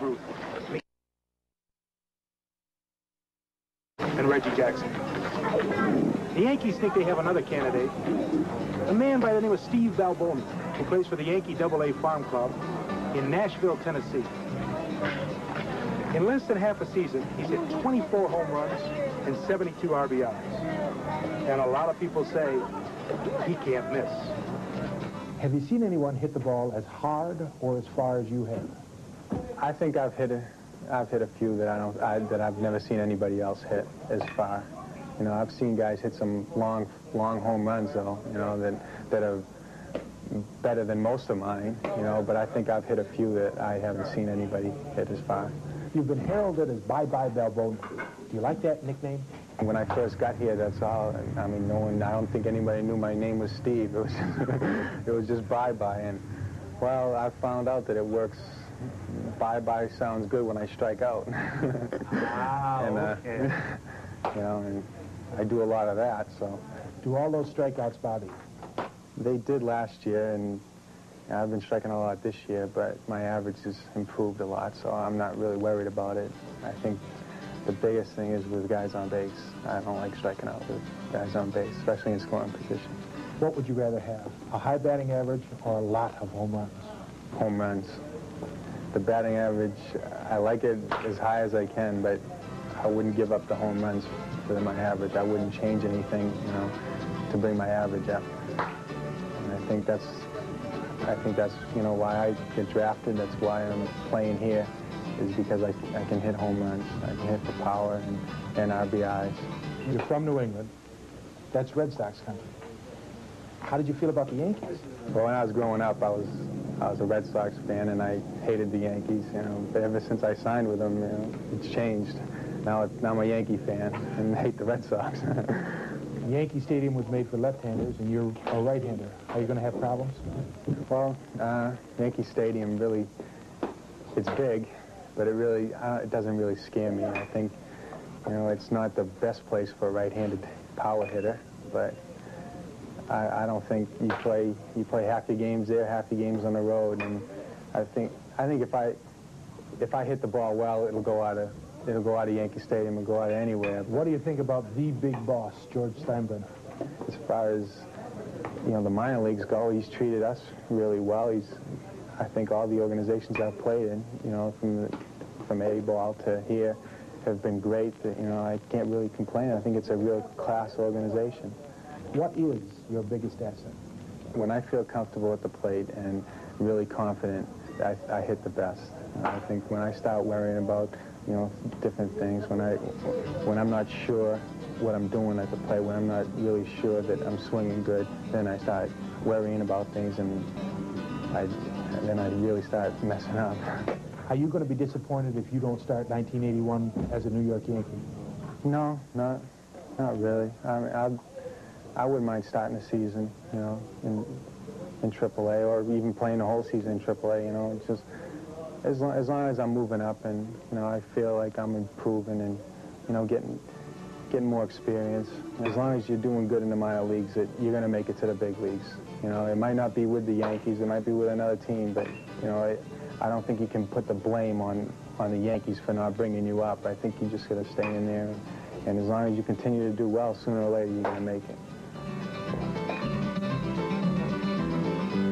Ruth. And Reggie Jackson. The Yankees think they have another candidate, a man by the name of Steve Balboni, who plays for the Yankee Double-A Farm Club in Nashville, Tennessee. In less than half a season, he's hit 24 home runs and 72 RBIs. And a lot of people say he can't miss. Have you seen anyone hit the ball as hard or as far as you have? I think I've hit a, I've hit a few that I don't I, that I've never seen anybody else hit as far. You know, I've seen guys hit some long, long home runs though. You know that that are better than most of mine. You know, but I think I've hit a few that I haven't seen anybody hit as far. You've been heralded as Bye Bye Balboni. Do you like that nickname? When I first got here, that's all. I mean, no one. I don't think anybody knew my name was Steve. It was it was just Bye Bye, and well, I found out that it works. Bye Bye sounds good when I strike out. Wow. and, uh, okay. you know, and I do a lot of that. So Do all those strikeouts bother you? they did last year, and I've been striking a lot this year, but my average has improved a lot, so I'm not really worried about it. I think the biggest thing is with guys on base. I don't like striking out with guys on base, especially in scoring position. What would you rather have, a high batting average or a lot of home runs? Home runs. The batting average, I like it as high as I can, but I wouldn't give up the home runs for my average. I wouldn't change anything, you know, to bring my average up. And I think that's, I think that's, you know, why I get drafted. That's why I'm playing here, is because I, I can hit home runs. I can hit for power and, and RBIs. You're from New England. That's Red Sox country. How did you feel about the Yankees? Well, when I was growing up, I was I was a Red Sox fan, and I hated the Yankees. You know, but ever since I signed with them, you know, it's changed. Now, it- now I'm a Yankee fan and hate the Red Sox. Yankee Stadium was made for left-handers, and you're a right-hander. Are you going to have problems? well, uh, Yankee Stadium really, it's big, but it really uh, it doesn't really scare me. I think, you know, it's not the best place for a right-handed power hitter, but I, I don't think you play you play half your games there, half your games on the road, and I think I think if I if I hit the ball well, it'll go out of it'll go out of Yankee Stadium and go out of anywhere. What do you think about the big boss, George Steinbrenner? As far as you know, the minor leagues go, he's treated us really well. He's I think all the organizations I've played in, you know, from the, from A ball to here, have been great. You know, I can't really complain. I think it's a real class organization. What is your biggest asset? when I feel comfortable at the plate and really confident, I, I hit the best. I think when I start worrying about, you know, different things, when I, when I'm not sure what I'm doing at the plate, when I'm not really sure that I'm swinging good, then I start worrying about things and I, then I really start messing up. Are you going to be disappointed if you don't start 1981 as a New York Yankee? No, not, not really. I mean, I, I wouldn't mind starting the season, you know, in, in AAA or even playing the whole season in AAA, you know. It's just, as long, as long as I'm moving up and, you know, I feel like I'm improving and, you know, getting, getting more experience. As long as you're doing good in the minor leagues, that you're going to make it to the big leagues. You know, it might not be with the Yankees, it might be with another team, but, you know, I, I don't think you can put the blame on, on the Yankees for not bringing you up. I think you're just to stay in there. And as long as you continue to do well, sooner or later you're going to make it.